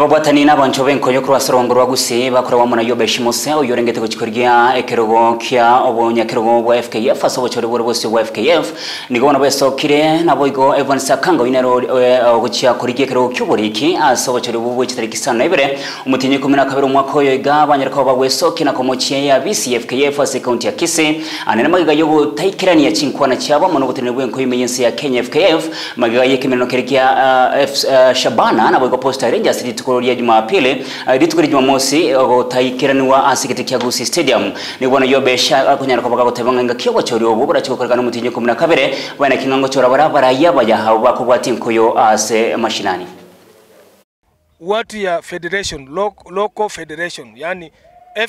ababwatani n'abantu b'enkonyo rwa guse bakorewa muna yobe beshimose uyorengete kuchikorgia ekerogo kya obonyakerogo bwa FKF asa bochore bwo bwose bwa FKF nigona besokire nabo igo Evans Sakanga winero guchya kurigia ekerogo ky'uburiki bochore bwo chitariki sana ibere umutinyi 12 umwaka oyo iga banyarako bagwesoki na komochie ya BCFKF ase county ya Kisii anene magiga yo gutaikirania chinkwana cyabo muno gutenere bwenko imenyense ya Kenya FKF magiga yekimeno kerikia uh, uh, Shabana nabo igo Posta Rangers rituko rya Jumapili uh, rituko rya Jumamosi gutaikiraniwa asigiti kia gusi Stadium. Nibona yobesha kunyara bagotebanga inga kia wachori obu buracyukoreka no mutinyi 12 bana kingango cyora barabara yabaya habo bakubwati nkoyo ase mashinani. Watu ya federation lo local federation yani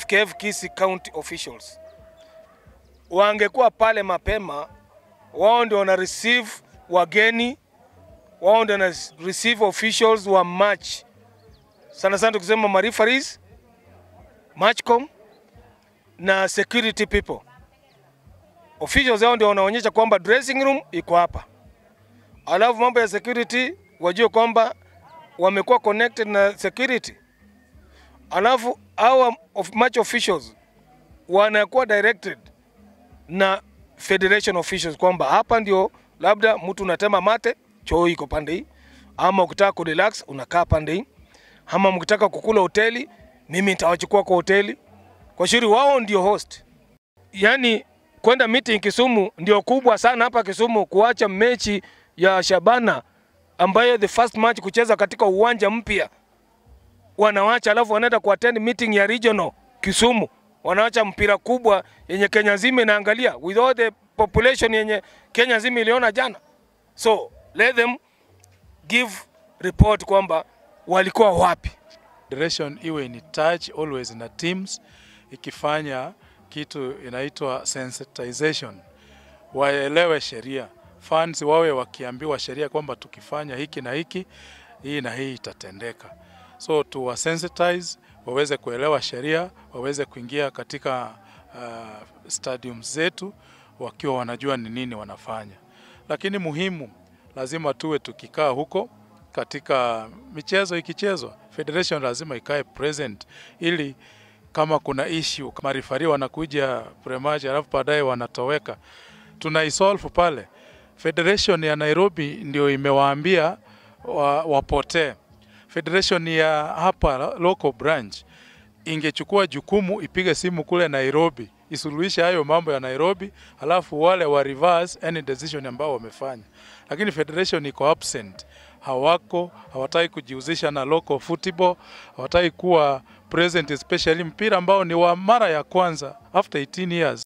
FKF Kisii county officials wangekuwa pale mapema, wao ndio wana receive wageni, wao ndio wana receive officials wa match, sana sana tukisema ma machcom matchcom na security people. Officials hao ndio wanaonyesha kwamba dressing room iko hapa, alafu mambo ya security wajue kwamba wamekuwa connected na security, alafu hawa of match officials wanakuwa directed na federation officials kwamba hapa ndio labda mtu unatema mate, choo iko pande hii, ama ukitaka kurelax unakaa pande hii, ama mkitaka kukula hoteli, mimi nitawachukua kwa hoteli. Kwa shuri wao ndio host, yani kwenda meeting Kisumu ndio kubwa sana hapa Kisumu, kuacha mechi ya Shabana ambayo the first match kucheza katika uwanja mpya wanawacha, alafu wanaenda kuattend meeting ya regional Kisumu, wanawacha mpira kubwa yenye Kenya nzima inaangalia with all the population yenye Kenya nzima iliona jana. So let them give report kwamba walikuwa wapi. Direction iwe in touch always na teams ikifanya kitu inaitwa sensitization, waelewe sheria fans wawe wakiambiwa sheria kwamba tukifanya hiki na hiki hii na hii itatendeka, so tuwa sensitize waweze kuelewa sheria, waweze kuingia katika uh, stadium zetu wakiwa wanajua ni nini wanafanya. Lakini muhimu, lazima tuwe tukikaa huko katika michezo ikichezwa, federation lazima ikae present ili kama kuna issue kama wanakuja pre-match alafu baadaye wanatoweka, tunaisolve pale. Federation ya Nairobi ndio imewaambia wa, wapotee. Federation ya hapa local branch ingechukua jukumu, ipige simu kule Nairobi isuluhishe hayo mambo ya Nairobi, halafu wale wa reverse any decision ambao wamefanya, lakini federation iko absent, hawako, hawataki kujihusisha na local football, hawataki kuwa present, especially mpira ambao ni wa mara ya kwanza after 18 years.